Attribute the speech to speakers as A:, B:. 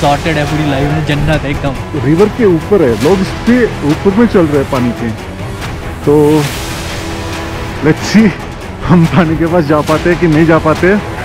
A: Sorted है, पूरी life में जन्नत है एकदम।
B: रिवर के ऊपर है। लोग इसके ऊपर में चल रहे हैं पानी के। तो लेट्स सी हम पानी के पास जा पाते हैं कि नहीं जा पाते?